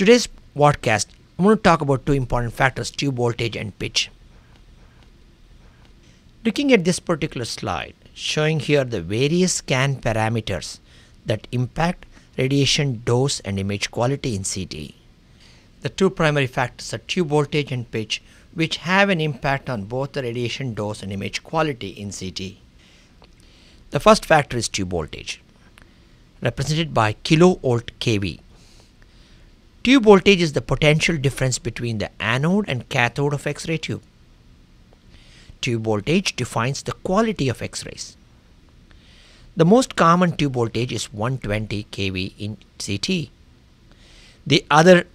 Today's podcast, I'm going to talk about two important factors tube voltage and pitch. Looking at this particular slide, showing here the various scan parameters that impact radiation dose and image quality in CT. The two primary factors are tube voltage and pitch, which have an impact on both the radiation dose and image quality in CT. The first factor is tube voltage, represented by kilovolt kV. Tube voltage is the potential difference between the anode and cathode of X-ray tube. Tube voltage defines the quality of X-rays. The most common tube voltage is 120 kV in CT. The other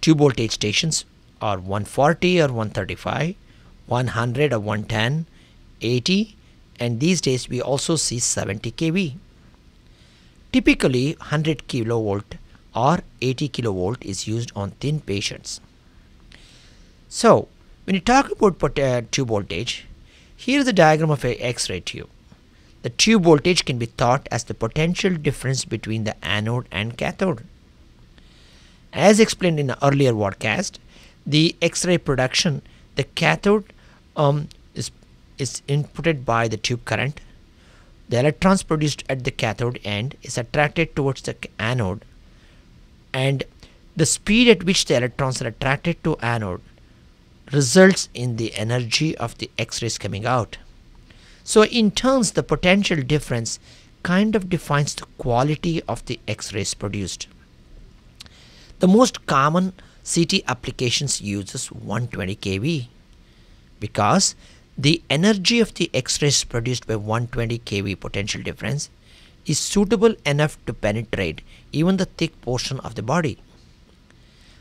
tube voltage stations are 140 or 135, 100 or 110, 80 and these days we also see 70 kV. Typically 100 kilovolt or 80 kilovolt is used on thin patients. So when you talk about uh, tube voltage, here is a diagram of a X-ray tube. The tube voltage can be thought as the potential difference between the anode and cathode. As explained in the earlier broadcast, the X-ray production, the cathode um, is, is inputted by the tube current. The electrons produced at the cathode end is attracted towards the anode and the speed at which the electrons are attracted to anode results in the energy of the X-rays coming out. So in turns the potential difference kind of defines the quality of the X-rays produced. The most common CT applications uses 120 kV because the energy of the X-rays produced by 120 kV potential difference is suitable enough to penetrate even the thick portion of the body.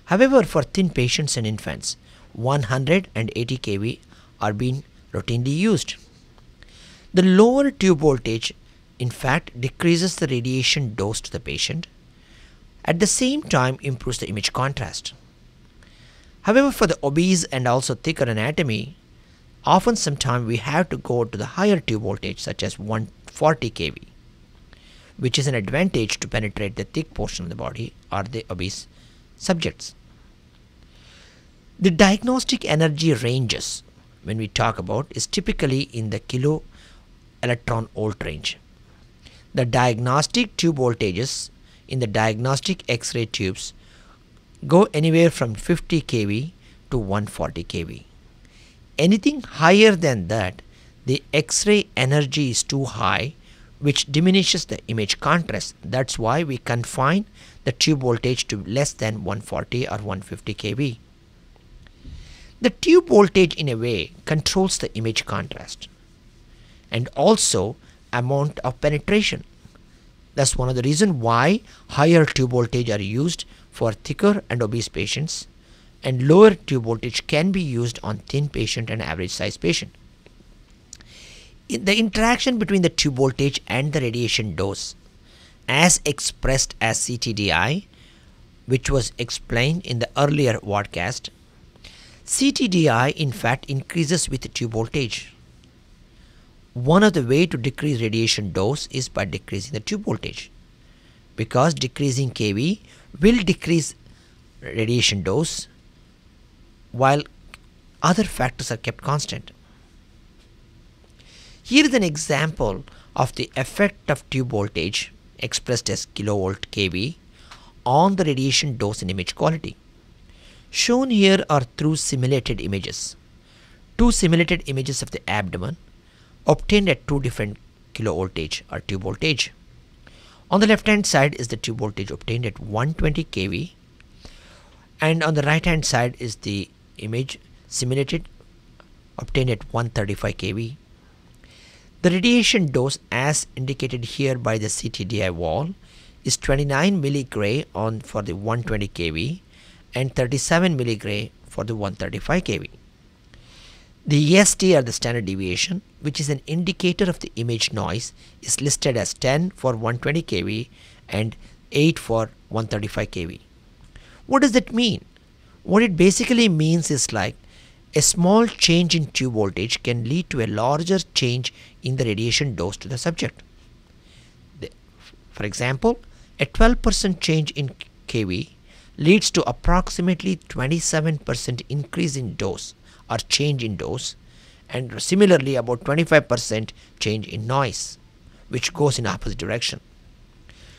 However, for thin patients and infants, 180 kV are being routinely used. The lower tube voltage in fact decreases the radiation dose to the patient at the same time improves the image contrast. However, for the obese and also thicker anatomy, often sometimes we have to go to the higher tube voltage such as 140 kV, which is an advantage to penetrate the thick portion of the body or the obese subjects. The diagnostic energy ranges when we talk about is typically in the kilo electron volt range. The diagnostic tube voltages in the diagnostic X-ray tubes go anywhere from 50 kV to 140 kV. Anything higher than that, the X-ray energy is too high which diminishes the image contrast. That's why we confine the tube voltage to less than 140 or 150 kV. The tube voltage in a way controls the image contrast and also amount of penetration. That's one of the reasons why higher tube voltage are used for thicker and obese patients and lower tube voltage can be used on thin patient and average size patient. In the interaction between the tube voltage and the radiation dose as expressed as CTDI which was explained in the earlier broadcast CTDI in fact increases with tube voltage one of the way to decrease radiation dose is by decreasing the tube voltage because decreasing kV will decrease radiation dose while other factors are kept constant. Here is an example of the effect of tube voltage expressed as kilovolt kV on the radiation dose and image quality. Shown here are two simulated images. Two simulated images of the abdomen obtained at two different kilovoltage or tube voltage. On the left hand side is the tube voltage obtained at 120 kV and on the right hand side is the image simulated obtained at 135 kV. The radiation dose as indicated here by the CTDIvol is 29 milligray on for the 120 kV and 37 milligray for the 135 kV. The EST or the standard deviation which is an indicator of the image noise is listed as 10 for 120 kV and 8 for 135 kV. What does that mean? What it basically means is like a small change in tube voltage can lead to a larger change in the radiation dose to the subject. For example, a 12% change in kV leads to approximately 27% increase in dose or change in dose and similarly about 25% change in noise which goes in opposite direction.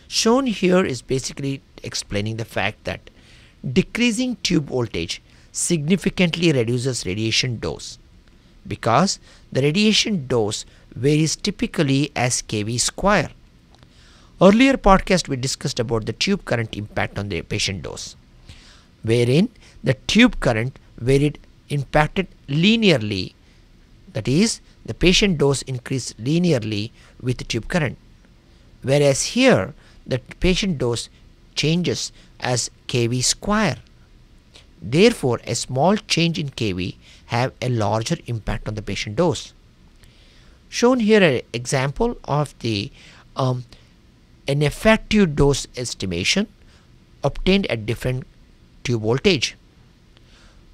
Shown here is basically explaining the fact that decreasing tube voltage significantly reduces radiation dose because the radiation dose varies typically as kV square. Earlier podcast we discussed about the tube current impact on the patient dose wherein the tube current varied impacted linearly that is the patient dose increased linearly with the tube current whereas here the patient dose changes as kV square. Therefore, a small change in kV have a larger impact on the patient dose. Shown here an example of the um, an effective dose estimation obtained at different tube voltage.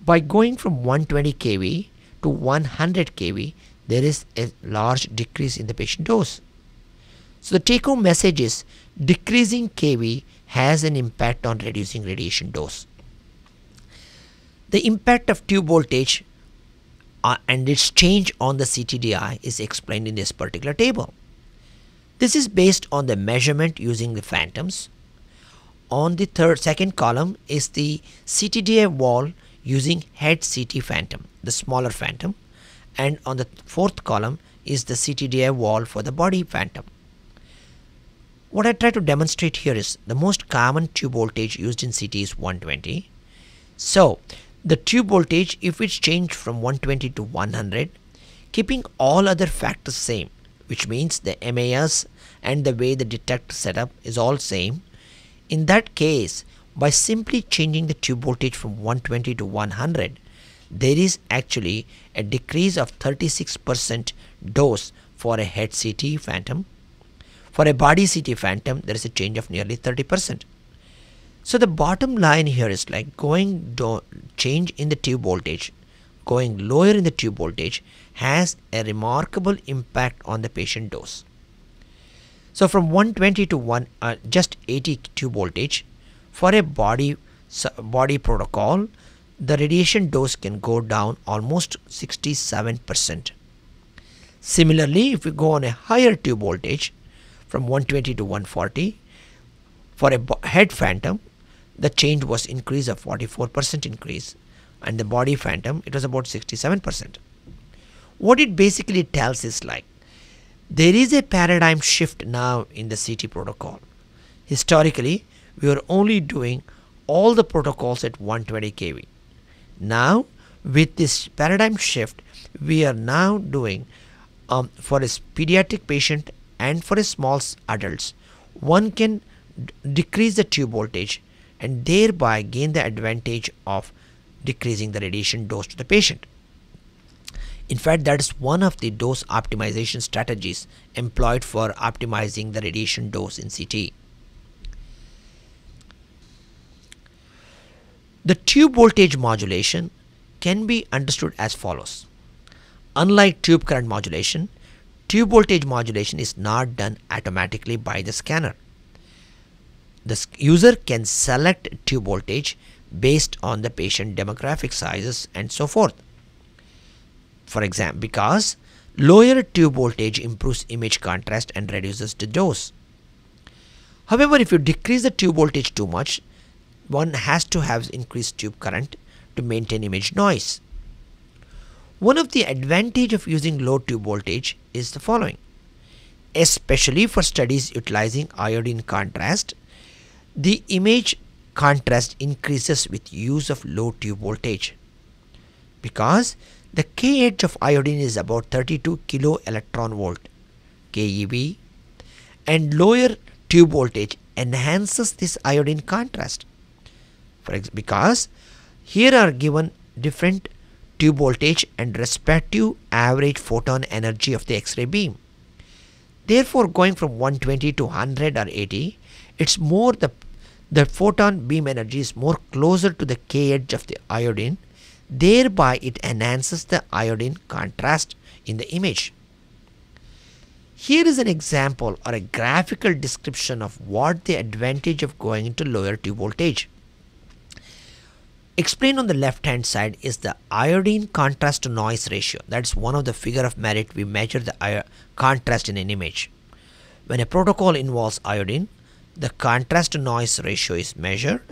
By going from 120 kV to 100 kV, there is a large decrease in the patient dose. So the take home message is decreasing kV has an impact on reducing radiation dose. The impact of tube voltage uh, and its change on the CTDI is explained in this particular table. This is based on the measurement using the phantoms. On the third second column is the CTDIvol using head CT phantom, the smaller phantom, and on the fourth column is the CTDIvol for the body phantom. What I try to demonstrate here is the most common tube voltage used in CT is 120. So the tube voltage if it's changed from 120 to 100 keeping all other factors same which means the MAS and the way the detector setup is all same in that case by simply changing the tube voltage from 120 to 100 there is actually a decrease of 36% dose for a head CT phantom. For a body CT phantom, there is a change of nearly 30%. So the bottom line here is like going do- change in the tube voltage, going lower in the tube voltage has a remarkable impact on the patient dose. So from 120 to 1 uh, just 80 tube voltage for a body body protocol the radiation dose can go down almost 67%. Similarly, if we go on a higher tube voltage from 120 to 140, for a head phantom, the change was increase of 44% increase and the body phantom it was about 67%. What it basically tells is like there is a paradigm shift now in the CT protocol. Historically, we were only doing all the protocols at 120 kV. Now, with this paradigm shift, we are now doing um, for a pediatric patient and for a small adults, one can decrease the tube voltage and thereby gain the advantage of decreasing the radiation dose to the patient. In fact, that is one of the dose optimization strategies employed for optimizing the radiation dose in CT. The tube voltage modulation can be understood as follows. Unlike tube current modulation, tube voltage modulation is not done automatically by the scanner. The user can select tube voltage based on the patient demographic sizes and so forth. For example, because lower tube voltage improves image contrast and reduces the dose. However, if you decrease the tube voltage too much, one has to have increased tube current to maintain image noise. One of the advantage of using low tube voltage is the following. Especially for studies utilizing iodine contrast, the image contrast increases with use of low tube voltage because the K edge of iodine is about 32 kilo electron volt keV and lower tube voltage enhances this iodine contrast for because here are given different tube voltage and respective average photon energy of the X-ray beam. Therefore, going from 120 to 100 or 80, it's more the the photon beam energy is more closer to the K edge of the iodine. Thereby, it enhances the iodine contrast in the image. Here is an example or a graphical description of what the advantage of going into lower tube voltage. Explained on the left hand side is the iodine contrast to noise ratio. That's one of the figure of merit we measure the contrast in an image. When a protocol involves iodine, the contrast noise ratio is measured.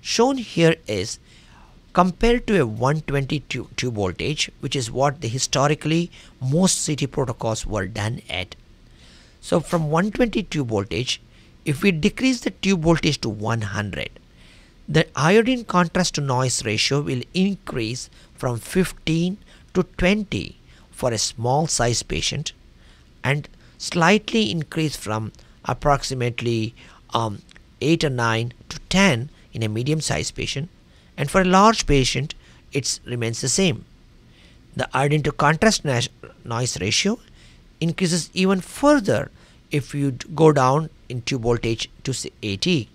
Shown here is compared to a 120 tube voltage, which is what the historically most CT protocols were done at. So from 120 tube voltage, if we decrease the tube voltage to 100, the iodine contrast to noise ratio will increase from 15 to 20 for a small size patient and slightly increase from approximately um, 8 or 9 to 10 in a medium sized patient and for a large patient it remains the same. The iodine to contrast noise ratio increases even further if you go down in tube voltage to 80.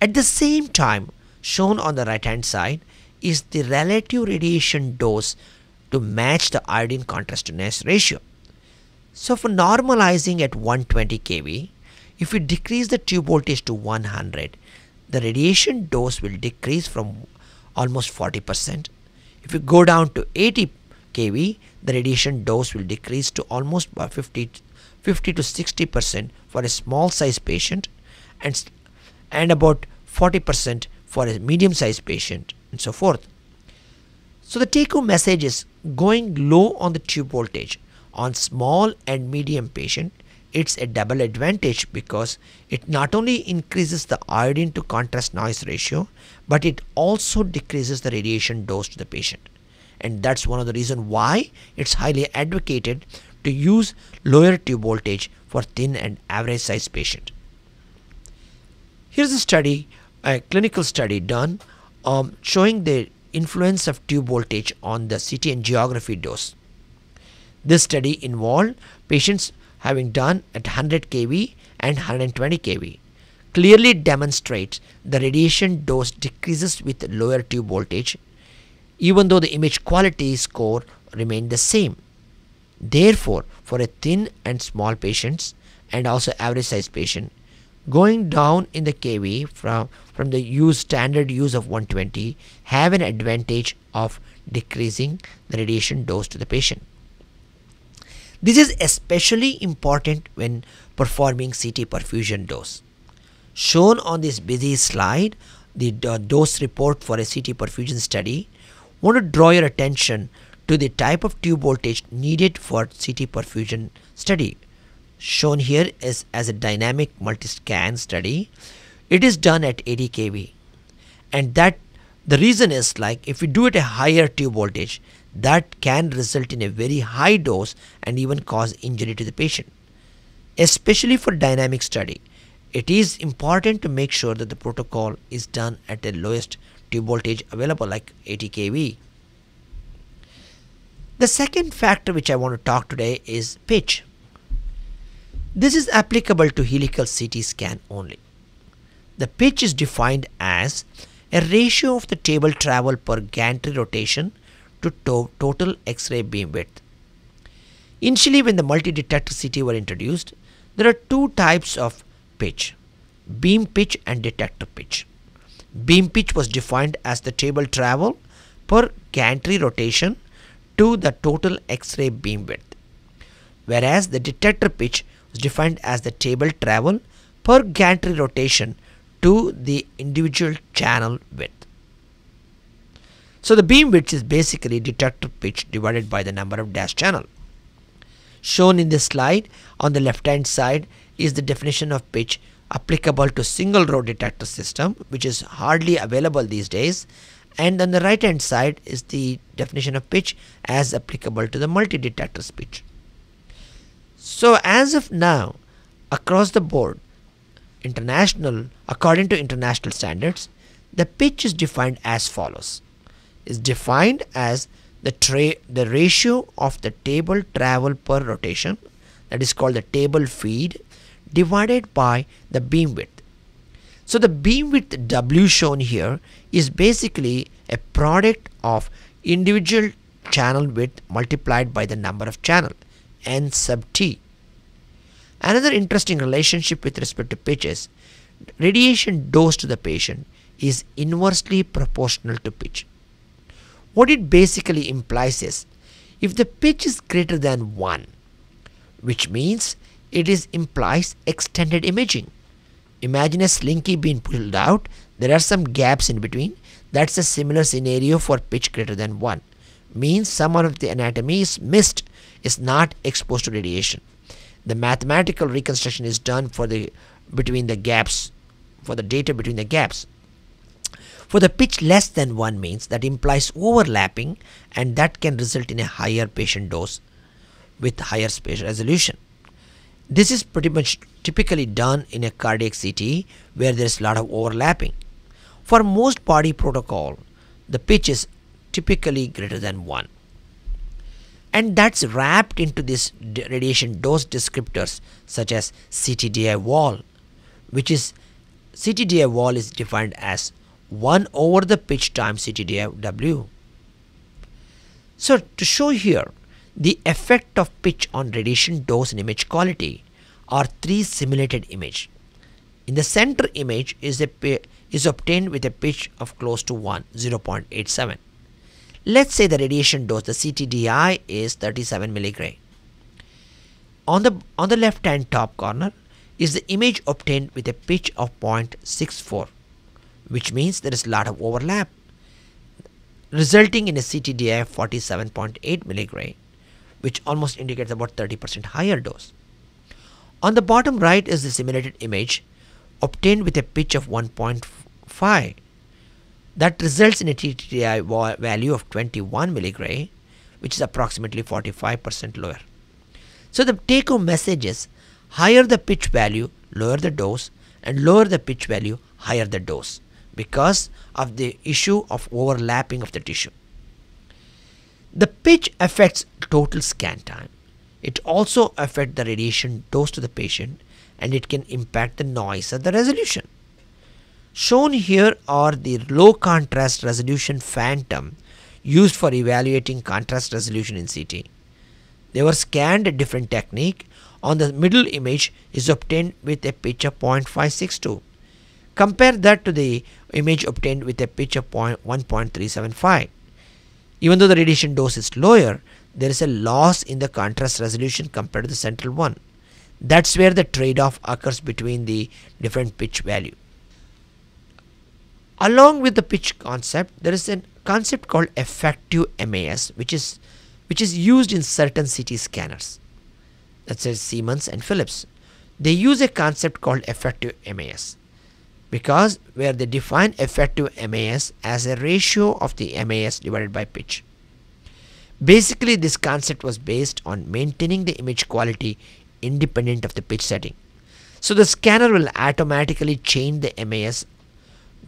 At the same time, shown on the right hand side is the relative radiation dose to match the iodine contrast noise ratio. So for normalizing at 120 kV, if we decrease the tube voltage to 100, the radiation dose will decrease from almost 40%. If we go down to 80 kV, the radiation dose will decrease to almost 50, 50 to 60% for a small size patient and, and about 40% for a medium sized patient and so forth. So the take home message is going low on the tube voltage on small and medium patient it's a double advantage because it not only increases the iodine to contrast noise ratio but it also decreases the radiation dose to the patient and that's one of the reason why it's highly advocated to use lower tube voltage for thin and average size patient. Here's a study, a clinical study done um, showing the influence of tube voltage on the CT angiography dose. This study involved patients having done at 100 kV and 120 kV clearly demonstrates the radiation dose decreases with lower tube voltage even though the image quality score remained the same. Therefore, for a thin and small patients and also average size patient, going down in the kV from, from the use standard use of 120 have an advantage of decreasing the radiation dose to the patient. This is especially important when performing CT perfusion dose. Shown on this busy slide, the uh, dose report for a CT perfusion study, want to draw your attention to the type of tube voltage needed for CT perfusion study. Shown here is as a dynamic multi-scan study. It is done at 80 kV and that the reason is like if we do it a higher tube voltage that can result in a very high dose and even cause injury to the patient. Especially for dynamic study, it is important to make sure that the protocol is done at the lowest tube voltage available like 80 kV. The second factor which I want to talk today is pitch. This is applicable to helical CT scan only. The pitch is defined as a ratio of the table travel per gantry rotation to, to total X-ray beam width. Initially when the multi-detector CT were introduced, there are two types of pitch, beam pitch and detector pitch. Beam pitch was defined as the table travel per gantry rotation to the total X-ray beam width, whereas the detector pitch was defined as the table travel per gantry rotation to the individual channel width. So the beam width is basically detector pitch divided by the number of dash channel. Shown in this slide on the left hand side is the definition of pitch applicable to single row detector system which is hardly available these days and on the right hand side is the definition of pitch as applicable to the multi-detector pitch. So as of now across the board international according to international standards the pitch is defined as follows is defined as the the ratio of the table travel per rotation that is called the table feed divided by the beam width. So the beam width W shown here is basically a product of individual channel width multiplied by the number of channel n sub t. Another interesting relationship with respect to pitch is radiation dose to the patient is inversely proportional to pitch. What it basically implies is if the pitch is greater than 1 which means it is implies extended imaging. Imagine a slinky being pulled out there are some gaps in between that's a similar scenario for pitch greater than 1 means some of the anatomy is missed is not exposed to radiation. The mathematical reconstruction is done for the between the gaps for the data between the gaps. For the pitch less than 1 means that implies overlapping and that can result in a higher patient dose with higher spatial resolution. This is pretty much typically done in a cardiac CT where there is a lot of overlapping. For most body protocol, the pitch is typically greater than 1. And that's wrapped into this radiation dose descriptors such as CTDIvol, which is CTDIvol is defined as 1 over the pitch times CTDI W. So to show here the effect of pitch on radiation dose and image quality are three simulated image. In the center image is a is obtained with a pitch of close to 1 0.87. Let's say the radiation dose the CTDI is 37 milligray. On the on the left hand top corner is the image obtained with a pitch of 0.64 which means there is a lot of overlap resulting in a CTDI of 47.8 milligray which almost indicates about 30% higher dose. On the bottom right is the simulated image obtained with a pitch of 1.5 that results in a TTI value of 21 milligray which is approximately 45% lower. So the take home message is higher the pitch value lower the dose and lower the pitch value higher the dose because of the issue of overlapping of the tissue. The pitch affects total scan time. It also affects the radiation dose to the patient and it can impact the noise and the resolution. Shown here are the low contrast resolution phantom used for evaluating contrast resolution in CT. They were scanned a different technique. On the middle image is obtained with a pitch of 0.562. Compare that to the image obtained with a pitch of 1.375. Even though the radiation dose is lower, there is a loss in the contrast resolution compared to the central one. That's where the trade-off occurs between the different pitch value. Along with the pitch concept, there is a concept called effective MAS, which is which is used in certain CT scanners. That's a Siemens and Philips. They use a concept called effective MAS because where they define effective MAS as a ratio of the MAS divided by pitch. Basically this concept was based on maintaining the image quality independent of the pitch setting. So the scanner will automatically change the MAS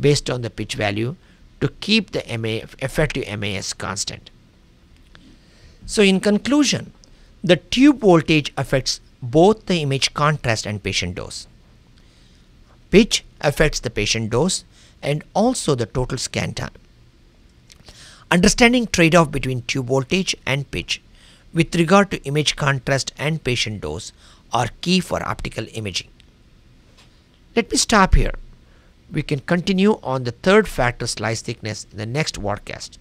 based on the pitch value to keep the MA, effective MAS constant. So in conclusion, the tube voltage affects both the image contrast and patient dose. Pitch affects the patient dose and also the total scan time. Understanding trade-off between tube voltage and pitch with regard to image contrast and patient dose are key for optical imaging. Let me stop here. We can continue on the third factor slice thickness in the next broadcast.